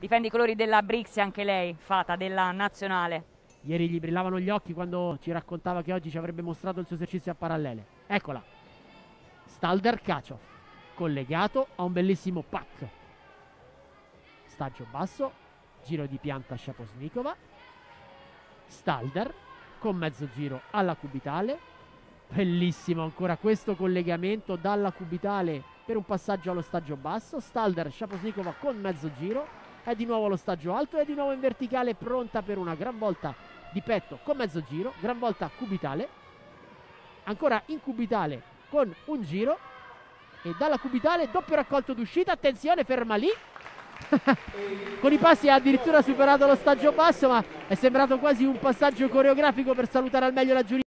difende i colori della Brixia anche lei, fata della nazionale. Ieri gli brillavano gli occhi quando ci raccontava che oggi ci avrebbe mostrato il suo esercizio a parallele. Eccola. Stalder Kachov, collegato a un bellissimo pack. Stagio basso, giro di pianta Shaposnikova. Stalder con mezzo giro alla cubitale. Bellissimo ancora questo collegamento dalla cubitale per un passaggio allo stagio basso. Stalder Shaposnikova con mezzo giro. È di nuovo allo stagio alto e di nuovo in verticale pronta per una gran volta di petto con mezzo giro, gran volta cubitale. Ancora in cubitale con un giro e dalla cubitale doppio raccolto d'uscita. Attenzione, ferma lì. con i passi ha addirittura superato lo stagio basso, ma è sembrato quasi un passaggio coreografico per salutare al meglio la giuria.